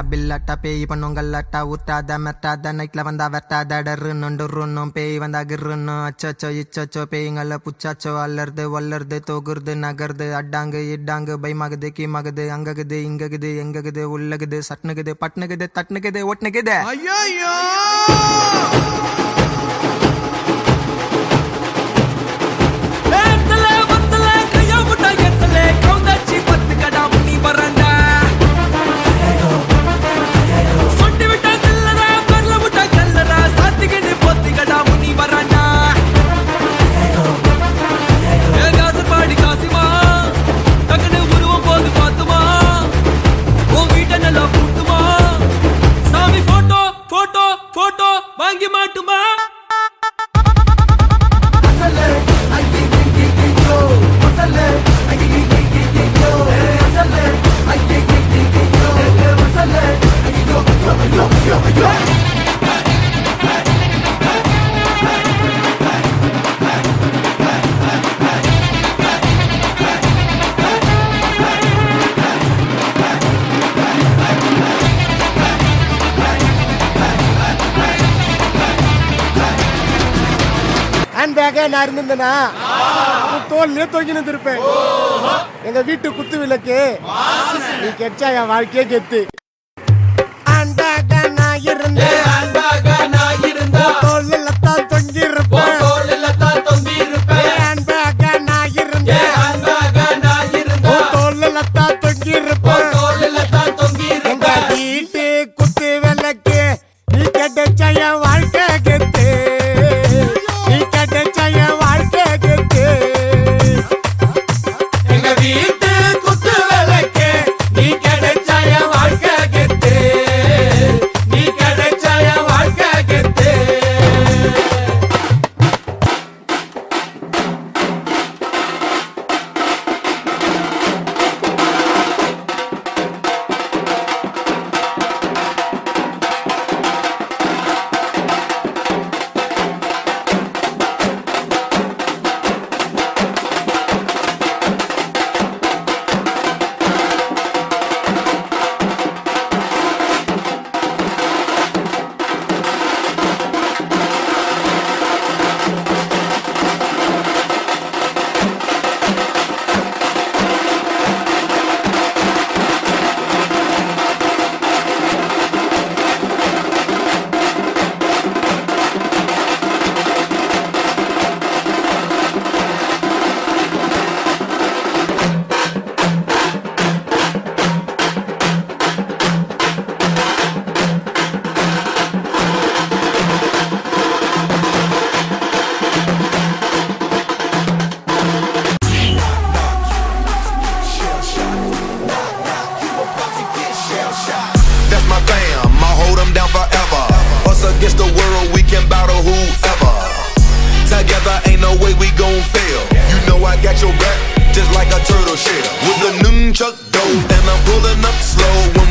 பில்லாட்டா பில்லட்டா பேய் பண்ணுங்கல்லாட்டா ஊத்தாத மெட்டாத நைட்ல வந்தா வெட்டாத டர்ரு நொண்டுருன்னும் பேய் வந்தா கிருன்னும் அச்சச்சோ இச்சச்சோ பேய்ங்கள புச்சாச்சோ அல்லறது வல்லறது தொகுறது நகருது அட்டாங்கு இட்டாங்கு பயமாகுது கீமாகுது அங்ககுது இங்ககுது எங்ககுது உள்ளகுது சட்னுகுது பட்னுகுது தட்னுகுது ஒட்னுகுது ஐயோ போட்டோ போட்டோ வாங்கி மாட்டுமா? ஹேண்ட்பேக்கா நான் இருந்திருந்தேனா? தோல்லே தொங்கினு இருப்பேன் எங்க வீட்டு குத்து விளக்கு. நீ கெச்சா என் வாழ்க்கையே கெத்து. ஹேண்ட்பேக்கா நான் இருந்தேன். about or whoever. Together ain't no way we gon' fail. You know I got your back, just like a turtle shell. With the noon nunchuck go, and I'm pulling up slow.